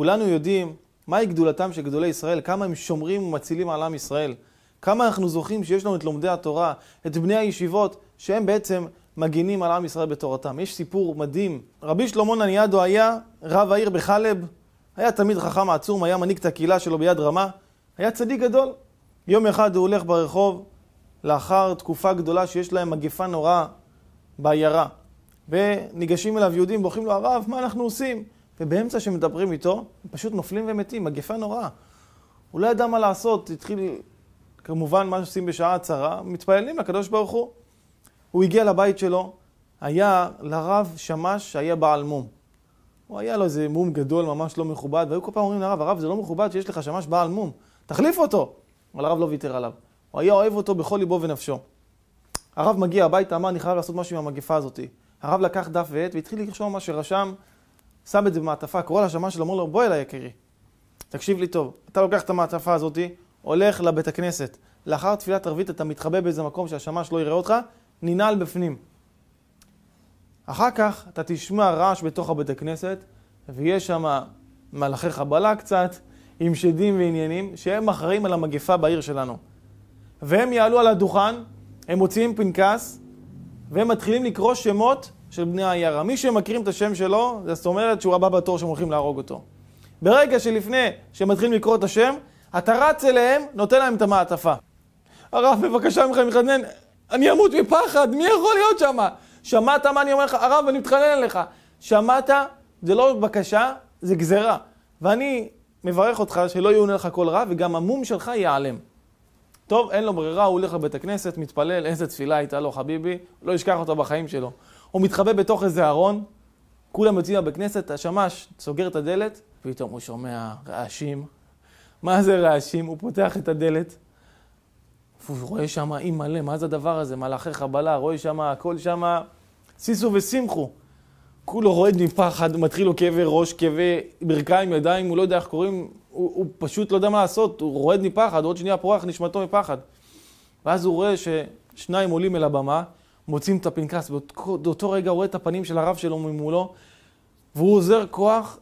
כולנו יודעים מהי גדולתם של גדולי ישראל, כמה הם שומרים ומצילים על עם ישראל. כמה אנחנו זוכים שיש לנו את לומדי התורה, את בני הישיבות, שהם בעצם מגינים על עם ישראל בתורתם. יש סיפור מדהים. רבי שלמה נניאדו היה רב העיר בחלב, היה תלמיד חכם עצום, היה מנהיג את הקהילה שלו ביד רמה, היה צדיק גדול. יום אחד הוא הולך ברחוב, לאחר תקופה גדולה שיש להם מגפה נוראה בעיירה. וניגשים אליו יהודים, בוכים לו, הרב, מה אנחנו עושים? ובאמצע שמדברים איתו, הם פשוט נופלים ומתים, מגפה נוראה. הוא לא ידע מה לעשות, התחיל, כמובן, מה שעושים בשעה הצרה, מתפללים לקדוש ברוך הוא. הוא הגיע לבית שלו, היה לרב שמש שהיה בעל מום. הוא היה לו איזה מום גדול, ממש לא מכובד, והיו כל פעם אומרים לרב, הרב, זה לא מכובד שיש לך שמש בעל מום, תחליף אותו. אבל הרב לא ויתר עליו. הוא היה אוהב אותו בכל ליבו ונפשו. הרב מגיע הביתה, אמר, אני חייב לעשות משהו עם המגפה הזאת. הרב לקח דף ועט והתחיל לרשום מה שרשם, שם את זה במעטפה, קורא לשמש שלו, אומר לו, בוא אליי יקירי. תקשיב לי טוב, אתה לוקח את המעטפה הזאת, הולך לבית הכנסת. לאחר תפילת ערבית אתה מתחבא באיזה מקום שהשמש לא יראה אותך, ננעל בפנים. אחר כך אתה תשמע רעש בתוך הבית הכנסת, ויש שם מלאכי חבלה קצת, עם שדים ועניינים, שהם אחראים על המגפה בעיר שלנו. והם יעלו על הדוכן, הם מוציאים פנקס, והם מתחילים לקרוא שמות של בני העיירה. מי שמכירים את השם שלו, זאת אומרת שהוא הבא בתור שהם הולכים להרוג אותו. ברגע שלפני שהם מתחילים לקרוא את השם, אתה רץ אליהם, נותן להם את המעטפה. הרב, בבקשה ממך, מתחנן, אני אמות מפחד, מי יכול להיות שם? שמעת מה אני אומר לך? הרב, אני מתחנן אליך. שמעת? זה לא בקשה, זה גזרה. ואני מברך אותך שלא יאונה לך כל רע, וגם המום שלך ייעלם. טוב, אין לו ברירה, הוא הולך לבית הכנסת, מתפלל, איזה תפילה הייתה לו, חביבי, לא ישכח אותה בחיים שלו. הוא מתחבא בתוך איזה ארון, כולם יוצאים לבית כנסת, השמש סוגר את הדלת, פתאום הוא שומע רעשים. מה זה רעשים? הוא פותח את הדלת, הוא רואה שם אי מלא, מה זה הדבר הזה? מלאכי חבלה, רואה שם, הכל שם, שישו ושמחו. כולו רועד מפחד, מתחיל לו כאבי ראש, כאבי ברכיים, ידיים, הוא לא יודע איך קוראים, הוא, הוא פשוט לא יודע מה לעשות, הוא רועד מפחד, עוד שנייה פורח נשמתו מפחד. ואז הוא רואה ששניים עולים אל הבמה, מוצאים את הפנקס, באותו רגע הוא רואה את הפנים של הרב שלו ממולו, והוא עוזר כוח,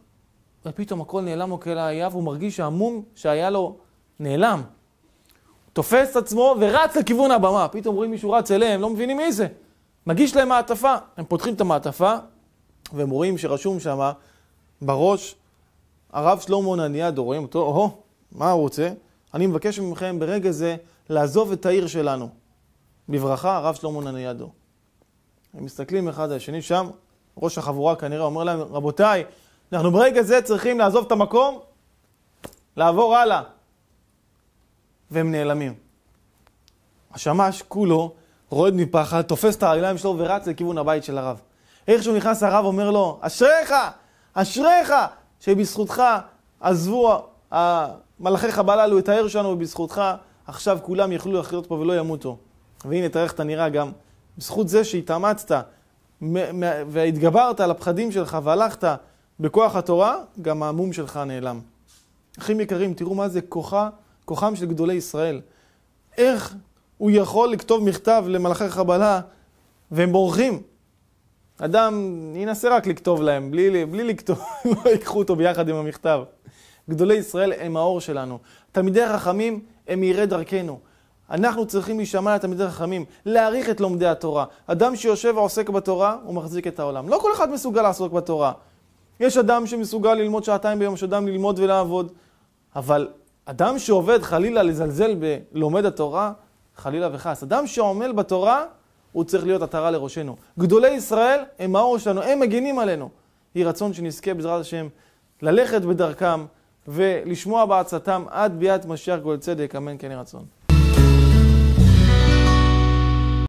ופתאום הכל נעלם לו כאל היה, והוא מרגיש שהמום שהיה לו נעלם. תופס עצמו ורץ לכיוון הבמה. פתאום רואים מישהו רץ אליהם, לא מבינים מי זה. מגיש להם מעטפה. הם פותחים את המעטפה, והם רואים שרשום שם בראש, הרב שלמה נניאדו, רואים אותו, או, מה הוא רוצה? אני מבקש מכם ברגע זה לעזוב את העיר שלנו. בברכה, הרב שלמה נניאדו. הם מסתכלים אחד על השני שם, ראש החבורה כנראה אומר להם, רבותיי, אנחנו ברגע זה צריכים לעזוב את המקום, לעבור הלאה. והם נעלמים. השמש כולו רועד מפחד, תופס את הרגליים שלו ורץ לכיוון הבית של הרב. איך שהוא נכנס הרב אומר לו, אשריך, אשריך, שבזכותך עזבו המלאכי חבלה עלו את העיר שלנו ובזכותך עכשיו כולם יכלו לחיות פה ולא ימותו. והנה תראה איך אתה נראה גם, בזכות זה שהתאמצת והתגברת על הפחדים שלך והלכת בכוח התורה, גם המום שלך נעלם. אחים יקרים, תראו מה זה כוחה, כוחם של גדולי ישראל. איך הוא יכול לכתוב מכתב למלאכי חבלה והם בורחים. אדם ינסה רק לכתוב להם, בלי, בלי לכתוב, לא ייקחו אותו ביחד עם המכתב. גדולי ישראל הם האור שלנו. תלמידי החכמים הם מאירי דרכנו. אנחנו צריכים להישמע לתלמידי חכמים, להעריך את לומדי התורה. אדם שיושב ועוסק בתורה, הוא מחזיק את העולם. לא כל אחד מסוגל לעסוק בתורה. יש אדם שמסוגל ללמוד שעתיים ביום, יש אדם ללמוד ולעבוד. אבל אדם שעובד חלילה לזלזל בלומד התורה, חלילה וחס. אדם שעמל בתורה, הוא צריך להיות עטרה לראשנו. גדולי ישראל הם האור שלנו, הם מגינים עלינו. יהי רצון שנזכה בעזרת השם ללכת בדרכם ולשמוע בעצתם עד ביאת משיח גואל צדק, אמן כן יהי רצון.